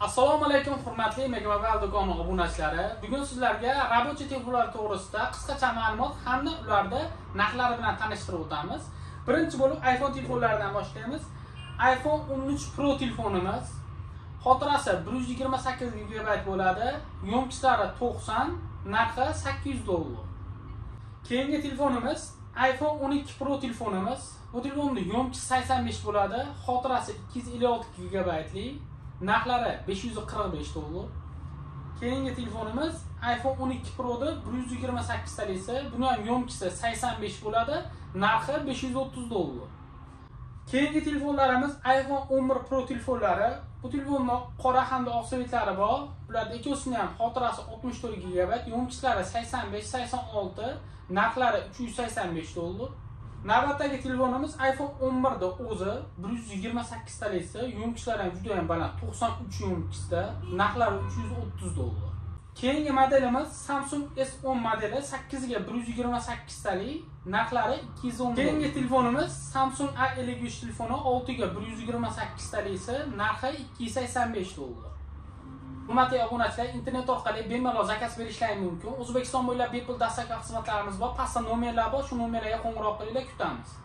assalomu alaykum hurmatli megavagal do'koni obunachilari bugun sizlarga рабочий telefonlar to'g'risida qisqacha ma'lumot hamda ularni narxlari bilan tanishtirib o'tamiz. Birinchi bo'lib iphone telefonlaridan boshlaymiz. iphone 13 pro telefonimiz. Xotirasi 128 gigabayt bo'ladi. Yo'mkichlari 90 narxi 800 dollar. Keyingi telefonimiz iphone 12 pro telefonimiz. Bu telefonni yo'mkisi 85 bo'ladi. Xotirasi 256 gigabaytli. Narxlari 545 dollar keyingi telefonimiz iphone 12 proni 128 talisi buni ham yo'mkisi 85 bo'ladi narxi 530 dollar keyingi telefonlarimiz iphone 11 pro telefonlari. Bu telefonni qora hamda oq svetlari bor. Bularni ikkosini ham xotirasi 64 gigabayt yo'mkislari 85 86 narxlari 385 dollar navbatdagi telefonimiz iphone 11 da o'zi 128 talisi yo'mkichlari ham juda ham baland 93 yo'mkisda narxlari 330 dollar. Keyingi modelimiz samsung s10 modeli 8 ga 128 tali narxlari 210 keyingi telefonimiz samsung a53 telefoni 6 ga 128 talisi narxi 285 dollar. Hurmatli obunachilar internet orqali bemalol zakaz berishlari mumkin. O'zbekiston bo'ylab bepul dastlabki xizmatlarimiz bor. Pastda nomerlar bor. Shu nomerlarga qo'ng'iroq qilinglar kutamiz.